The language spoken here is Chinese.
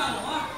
干什么